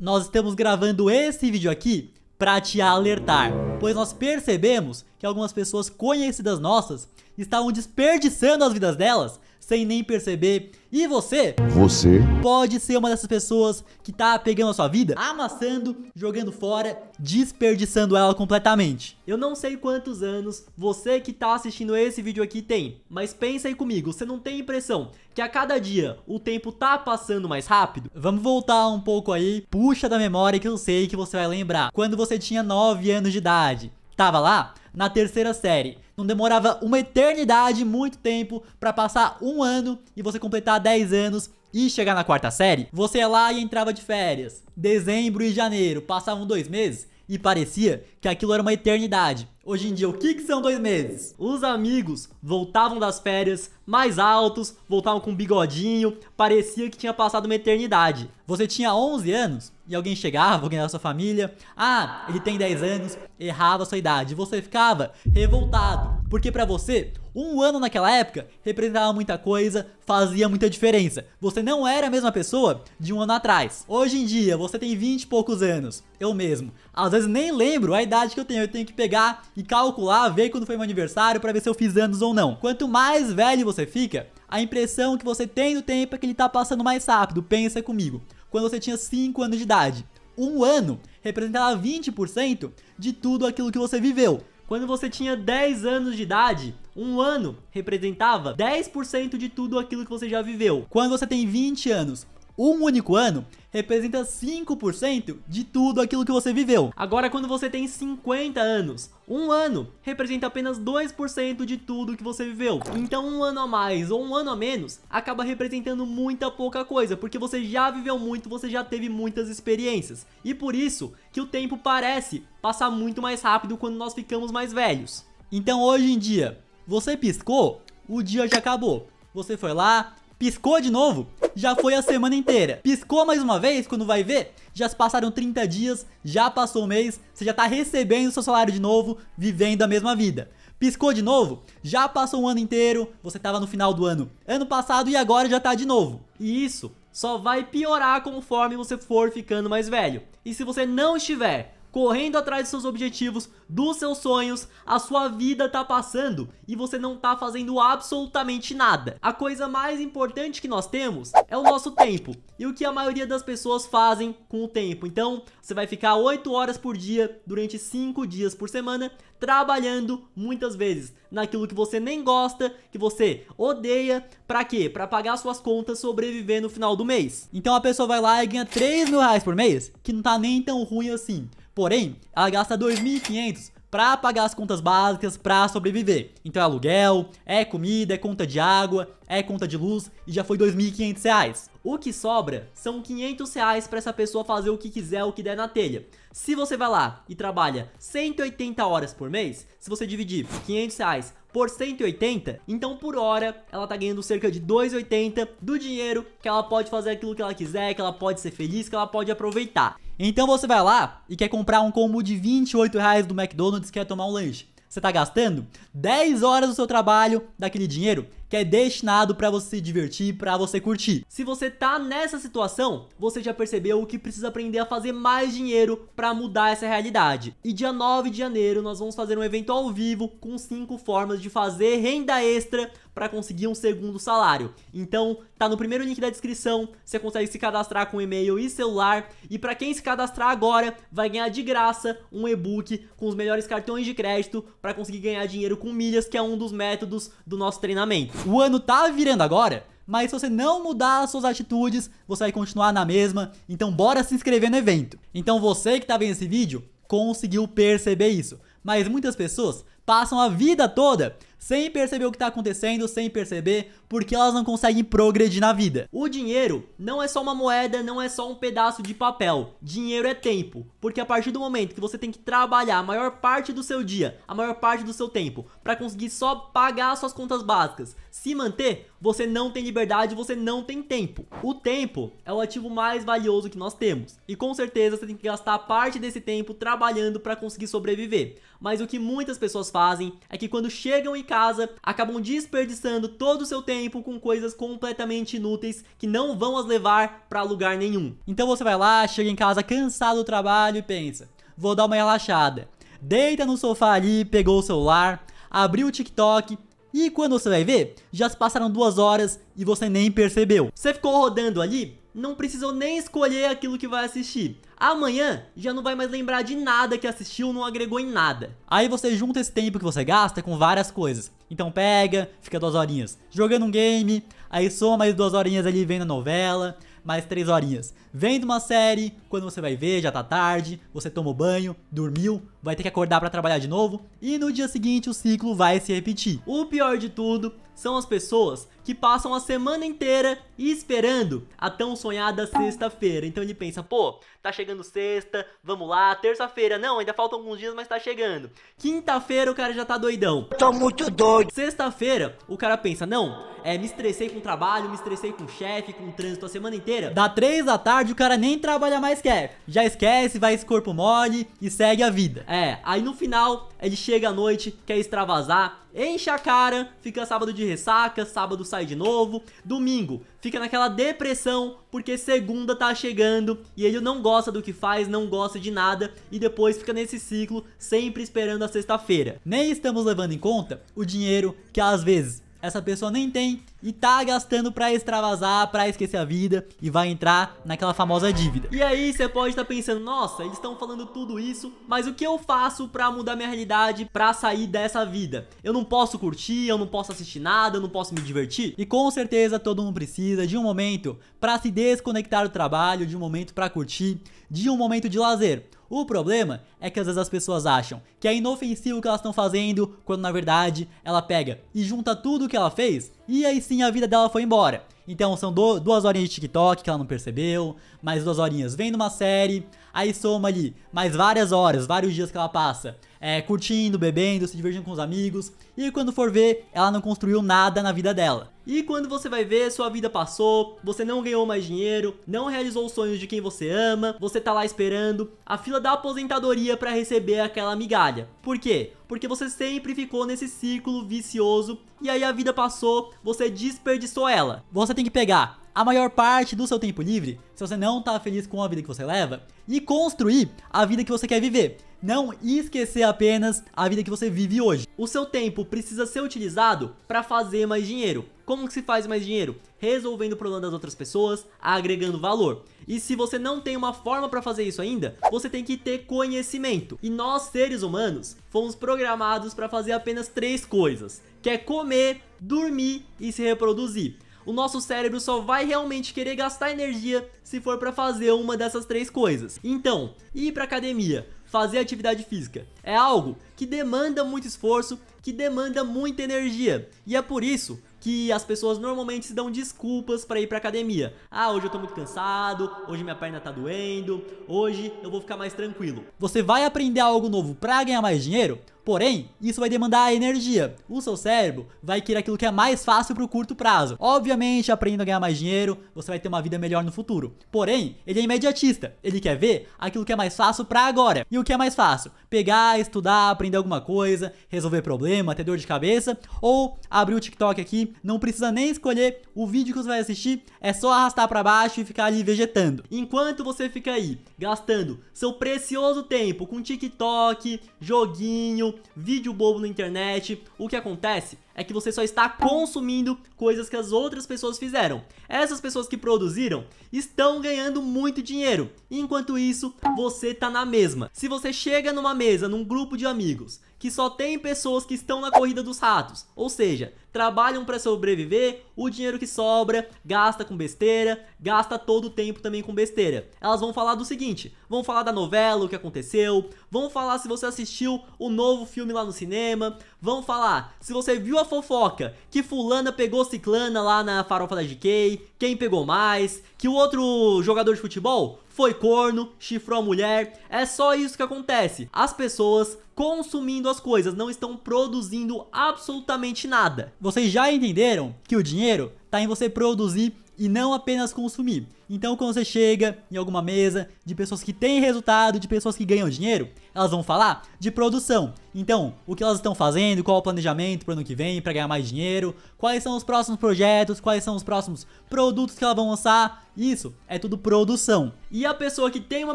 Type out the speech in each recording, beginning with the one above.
nós estamos gravando esse vídeo aqui para te alertar, pois nós percebemos que algumas pessoas conhecidas nossas estavam desperdiçando as vidas delas sem nem perceber. E você? Você pode ser uma dessas pessoas que tá pegando a sua vida, amassando, jogando fora, desperdiçando ela completamente. Eu não sei quantos anos você que tá assistindo esse vídeo aqui tem, mas pensa aí comigo, você não tem impressão que a cada dia o tempo tá passando mais rápido? Vamos voltar um pouco aí, puxa da memória que eu sei que você vai lembrar. Quando você tinha 9 anos de idade, tava lá na terceira série não demorava uma eternidade, muito tempo, para passar um ano e você completar 10 anos e chegar na quarta série. Você ia lá e entrava de férias. Dezembro e janeiro passavam dois meses e parecia que aquilo era uma eternidade. Hoje em dia, o que, que são dois meses? Os amigos voltavam das férias mais altos, voltavam com bigodinho, parecia que tinha passado uma eternidade. Você tinha 11 anos e alguém chegava, alguém da sua família, ah, ele tem 10 anos, errava a sua idade. Você ficava revoltado, porque para você, um ano naquela época representava muita coisa, fazia muita diferença. Você não era a mesma pessoa de um ano atrás. Hoje em dia, você tem 20 e poucos anos. Eu mesmo. Às vezes nem lembro a idade que eu tenho. Eu tenho que pegar e calcular, ver quando foi meu aniversário para ver se eu fiz anos ou não. Quanto mais velho você fica, a impressão que você tem do tempo é que ele tá passando mais rápido. Pensa comigo. Quando você tinha 5 anos de idade, um ano representava 20% de tudo aquilo que você viveu. Quando você tinha 10 anos de idade, um ano representava 10% de tudo aquilo que você já viveu. Quando você tem 20 anos, um único ano representa 5% de tudo aquilo que você viveu. Agora, quando você tem 50 anos, um ano representa apenas 2% de tudo que você viveu. Então, um ano a mais ou um ano a menos acaba representando muita pouca coisa, porque você já viveu muito, você já teve muitas experiências. E por isso que o tempo parece passar muito mais rápido quando nós ficamos mais velhos. Então, hoje em dia, você piscou, o dia já acabou. Você foi lá, piscou de novo, já foi a semana inteira. Piscou mais uma vez, quando vai ver, já se passaram 30 dias, já passou o mês, você já tá recebendo seu salário de novo, vivendo a mesma vida. Piscou de novo, já passou um ano inteiro, você tava no final do ano ano passado e agora já tá de novo. E isso só vai piorar conforme você for ficando mais velho. E se você não estiver correndo atrás dos seus objetivos, dos seus sonhos, a sua vida tá passando e você não tá fazendo absolutamente nada. A coisa mais importante que nós temos é o nosso tempo e o que a maioria das pessoas fazem com o tempo. Então, você vai ficar 8 horas por dia durante 5 dias por semana trabalhando muitas vezes naquilo que você nem gosta, que você odeia, pra quê? Pra pagar suas contas, sobreviver no final do mês. Então a pessoa vai lá e ganha 3 mil reais por mês, que não tá nem tão ruim assim. Porém, ela gasta 2.500 para pagar as contas básicas para sobreviver. Então é aluguel, é comida, é conta de água, é conta de luz e já foi 2.500 reais. O que sobra são 500 reais para essa pessoa fazer o que quiser, o que der na telha. Se você vai lá e trabalha 180 horas por mês, se você dividir 500 reais por 180, então por hora ela tá ganhando cerca de 2,80 do dinheiro que ela pode fazer aquilo que ela quiser, que ela pode ser feliz, que ela pode aproveitar. Então você vai lá e quer comprar um combo de 28 reais do McDonald's e quer tomar um lanche. Você tá gastando 10 horas do seu trabalho daquele dinheiro que é destinado para você se divertir, para você curtir. Se você tá nessa situação, você já percebeu que precisa aprender a fazer mais dinheiro para mudar essa realidade. E dia 9 de janeiro nós vamos fazer um evento ao vivo com 5 formas de fazer renda extra para conseguir um segundo salário. Então, tá no primeiro link da descrição, você consegue se cadastrar com e-mail e celular. E para quem se cadastrar agora, vai ganhar de graça um e-book com os melhores cartões de crédito para conseguir ganhar dinheiro com milhas, que é um dos métodos do nosso treinamento. O ano tá virando agora, mas se você não mudar as suas atitudes, você vai continuar na mesma. Então bora se inscrever no evento. Então você que tá vendo esse vídeo conseguiu perceber isso. Mas muitas pessoas passam a vida toda sem perceber o que está acontecendo, sem perceber, porque elas não conseguem progredir na vida. O dinheiro não é só uma moeda, não é só um pedaço de papel. Dinheiro é tempo, porque a partir do momento que você tem que trabalhar a maior parte do seu dia, a maior parte do seu tempo, para conseguir só pagar suas contas básicas, se manter, você não tem liberdade, você não tem tempo. O tempo é o ativo mais valioso que nós temos, e com certeza você tem que gastar parte desse tempo trabalhando para conseguir sobreviver. Mas o que muitas pessoas fazem é que quando chegam em casa, acabam desperdiçando todo o seu tempo com coisas completamente inúteis que não vão as levar para lugar nenhum. Então você vai lá, chega em casa cansado do trabalho e pensa: vou dar uma relaxada. Deita no sofá ali, pegou o celular, abriu o TikTok e quando você vai ver, já se passaram duas horas e você nem percebeu. Você ficou rodando ali, não precisou nem escolher aquilo que vai assistir. Amanhã já não vai mais lembrar de nada que assistiu, não agregou em nada. Aí você junta esse tempo que você gasta com várias coisas. Então pega, fica duas horinhas jogando um game, aí soma mais duas horinhas ali vendo a novela, mais três horinhas vendo uma série, quando você vai ver já tá tarde, você tomou banho, dormiu, vai ter que acordar para trabalhar de novo e no dia seguinte o ciclo vai se repetir. O pior de tudo são as pessoas que passam a semana inteira esperando a tão sonhada sexta-feira. Então ele pensa, pô, tá chegando sexta, vamos lá, terça-feira, não, ainda faltam alguns dias, mas tá chegando. Quinta-feira o cara já tá doidão. Tô muito doido. Sexta-feira o cara pensa, não, é, me estressei com o trabalho, me estressei com o chefe, com o trânsito a semana inteira. Dá três da tarde o cara nem trabalha mais quer. Já esquece, vai esse corpo mole e segue a vida. É, aí no final ele chega à noite, quer extravasar, enche a cara, fica sábado de ressaca, sábado sai de novo, domingo fica naquela depressão porque segunda tá chegando e ele não gosta do que faz, não gosta de nada e depois fica nesse ciclo sempre esperando a sexta-feira. Nem estamos levando em conta o dinheiro que às vezes essa pessoa nem tem e tá gastando pra extravasar, pra esquecer a vida e vai entrar naquela famosa dívida. E aí você pode estar tá pensando, nossa, eles estão falando tudo isso, mas o que eu faço pra mudar minha realidade, pra sair dessa vida? Eu não posso curtir, eu não posso assistir nada, eu não posso me divertir? E com certeza todo mundo precisa de um momento pra se desconectar do trabalho, de um momento pra curtir, de um momento de lazer. O problema é que às vezes as pessoas acham que é inofensivo o que elas estão fazendo, quando na verdade ela pega e junta tudo o que ela fez e aí sim a vida dela foi embora. Então são do, duas horinhas de TikTok que ela não percebeu, mais duas horinhas vendo uma série, aí soma ali mais várias horas, vários dias que ela passa é, curtindo, bebendo, se divertindo com os amigos, e quando for ver, ela não construiu nada na vida dela. E quando você vai ver, sua vida passou, você não ganhou mais dinheiro, não realizou os sonhos de quem você ama, você tá lá esperando a fila da aposentadoria para receber aquela migalha. Por quê? Porque você sempre ficou nesse círculo vicioso e aí a vida passou, você desperdiçou ela. Você tem que pegar a maior parte do seu tempo livre, se você não tá feliz com a vida que você leva, e construir a vida que você quer viver. Não esquecer apenas a vida que você vive hoje. O seu tempo precisa ser utilizado para fazer mais dinheiro. Como que se faz mais dinheiro? Resolvendo o problema das outras pessoas, agregando valor. E se você não tem uma forma para fazer isso ainda, você tem que ter conhecimento. E nós seres humanos fomos programados para fazer apenas três coisas, que é comer, dormir e se reproduzir o nosso cérebro só vai realmente querer gastar energia se for para fazer uma dessas três coisas. Então, ir para academia, fazer atividade física é algo que demanda muito esforço, que demanda muita energia. E é por isso que as pessoas normalmente se dão desculpas para ir para academia. Ah, hoje eu tô muito cansado, hoje minha perna tá doendo, hoje eu vou ficar mais tranquilo. Você vai aprender algo novo para ganhar mais dinheiro? Porém, isso vai demandar energia. O seu cérebro vai querer aquilo que é mais fácil para o curto prazo. Obviamente, aprendendo a ganhar mais dinheiro, você vai ter uma vida melhor no futuro. Porém, ele é imediatista. Ele quer ver aquilo que é mais fácil para agora. E o que é mais fácil? Pegar, estudar, aprender alguma coisa, resolver problema, ter dor de cabeça, ou abrir o TikTok aqui, não precisa nem escolher o vídeo que você vai assistir, é só arrastar para baixo e ficar ali vegetando. Enquanto você fica aí gastando seu precioso tempo com TikTok, joguinho, vídeo bobo na internet, o que acontece é que você só está consumindo coisas que as outras pessoas fizeram. Essas pessoas que produziram estão ganhando muito dinheiro, enquanto isso você tá na mesma. Se você chega numa mesa, num grupo de amigos, que só tem pessoas que estão na corrida dos ratos, ou seja, trabalham para sobreviver, o dinheiro que sobra, gasta com besteira, gasta todo o tempo também com besteira. Elas vão falar do seguinte: vão falar da novela, o que aconteceu, vão falar se você assistiu o novo filme lá no cinema, vão falar se você viu fofoca que fulana pegou ciclana lá na farofa da GK, quem pegou mais, que o outro jogador de futebol foi corno, chifrou a mulher. É só isso que acontece. As pessoas consumindo as coisas não estão produzindo absolutamente nada. Vocês já entenderam que o dinheiro está em você produzir e não apenas consumir. Então, quando você chega em alguma mesa de pessoas que têm resultado, de pessoas que ganham dinheiro, elas vão falar de produção. Então, o que elas estão fazendo, qual o planejamento para o ano que vem para ganhar mais dinheiro, quais são os próximos projetos, quais são os próximos produtos que elas vão lançar. Isso é tudo produção. E a pessoa que tem uma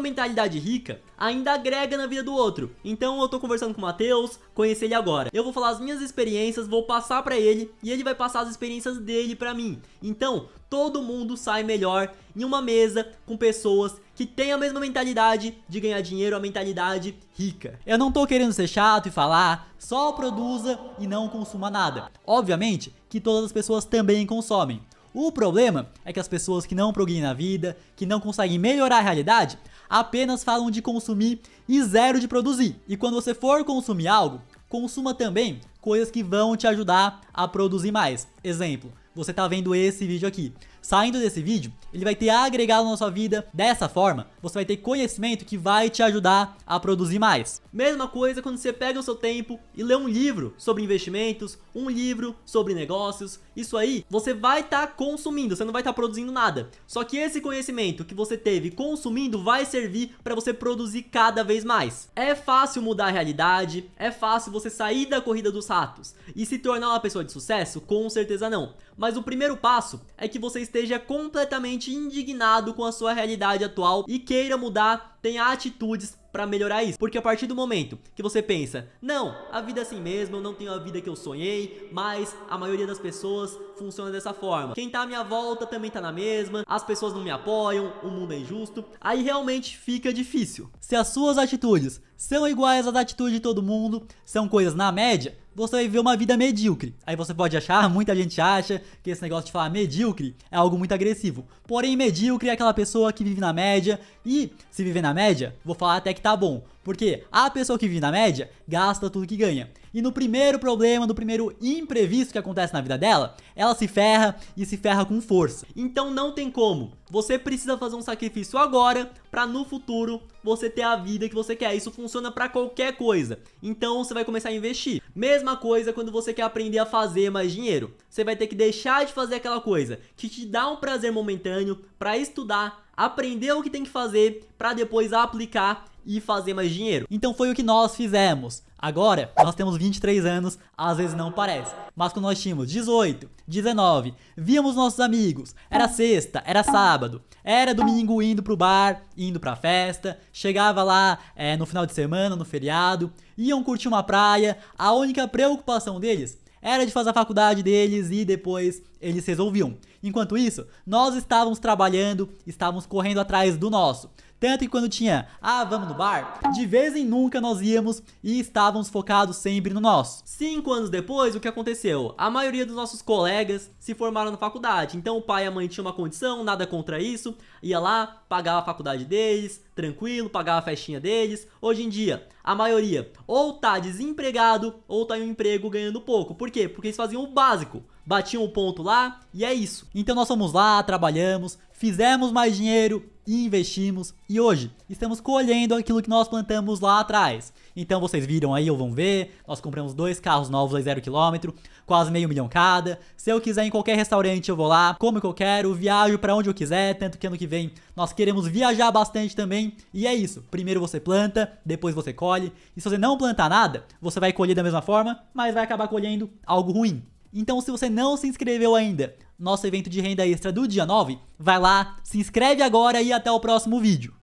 mentalidade rica ainda agrega na vida do outro. Então, eu tô conversando com o Matheus, conheci ele agora. Eu vou falar as minhas experiências, vou passar para ele e ele vai passar as experiências dele para mim. Então, todo mundo sai melhor em uma mesa com pessoas que têm a mesma mentalidade de ganhar dinheiro, a mentalidade rica. Eu não tô querendo ser chato e falar só produza e não consuma nada. Obviamente que todas as pessoas também consomem. O problema é que as pessoas que não progridem na vida, que não conseguem melhorar a realidade, apenas falam de consumir e zero de produzir. E quando você for consumir algo, consuma também coisas que vão te ajudar a produzir mais. Exemplo, você tá vendo esse vídeo aqui. Saindo desse vídeo, ele vai ter agregado na sua vida. Dessa forma, você vai ter conhecimento que vai te ajudar a produzir mais. Mesma coisa quando você pega o seu tempo e lê um livro sobre investimentos, um livro sobre negócios. Isso aí, você vai estar tá consumindo, você não vai estar tá produzindo nada. Só que esse conhecimento que você teve consumindo vai servir para você produzir cada vez mais. É fácil mudar a realidade, é fácil você sair da corrida dos ratos e se tornar uma pessoa de sucesso? Com certeza não. Mas o primeiro passo é que você esteja completamente indignado com a sua realidade atual e queira mudar, tenha atitudes para melhorar isso. Porque a partir do momento que você pensa, não, a vida é assim mesmo, eu não tenho a vida que eu sonhei, mas a maioria das pessoas funciona dessa forma. Quem tá à minha volta também tá na mesma, as pessoas não me apoiam, o mundo é injusto. Aí realmente fica difícil. Se as suas atitudes são iguais às atitudes de todo mundo, são coisas na média, você vai viver uma vida medíocre. Aí você pode achar, muita gente acha que esse negócio de falar medíocre é algo muito agressivo. Porém, medíocre é aquela pessoa que vive na média e se viver na média, vou falar até que tá bom. Porque a pessoa que vive na média gasta tudo que ganha. E no primeiro problema, no primeiro imprevisto que acontece na vida dela, ela se ferra e se ferra com força. Então não tem como. Você precisa fazer um sacrifício agora para no futuro você ter a vida que você quer. Isso funciona para qualquer coisa. Então você vai começar a investir. Mesma coisa quando você quer aprender a fazer mais dinheiro. Você vai ter que deixar de fazer aquela coisa que te dá um prazer momentâneo para estudar, aprender o que tem que fazer para depois aplicar e fazer mais dinheiro. Então foi o que nós fizemos. Agora, nós temos 23 anos, às vezes não parece. Mas quando nós tínhamos 18, 19, víamos nossos amigos, era sexta, era sábado, era domingo indo pro bar, indo pra festa, chegava lá é, no final de semana, no feriado, iam curtir uma praia, a única preocupação deles era de fazer a faculdade deles e depois eles resolviam. Enquanto isso, nós estávamos trabalhando, estávamos correndo atrás do nosso. Tanto que quando tinha, ah, vamos no bar, de vez em nunca nós íamos e estávamos focados sempre no nosso. Cinco anos depois, o que aconteceu? A maioria dos nossos colegas se formaram na faculdade. Então o pai e a mãe tinham uma condição, nada contra isso, ia lá, pagava a faculdade deles, tranquilo, pagava a festinha deles. Hoje em dia, a maioria ou tá desempregado ou tá em um emprego ganhando pouco. Por quê? Porque eles faziam o básico batiam o ponto lá e é isso. Então nós fomos lá, trabalhamos, fizemos mais dinheiro investimos e hoje estamos colhendo aquilo que nós plantamos lá atrás. Então vocês viram aí ou vão ver, nós compramos dois carros novos a zero quilômetro, quase meio milhão cada. Se eu quiser em qualquer restaurante eu vou lá, como que eu quero, viajo para onde eu quiser, tanto que ano que vem nós queremos viajar bastante também. E é isso, primeiro você planta, depois você colhe. E se você não plantar nada, você vai colher da mesma forma, mas vai acabar colhendo algo ruim. Então, se você não se inscreveu ainda, nosso evento de renda extra do dia 9, vai lá, se inscreve agora e até o próximo vídeo.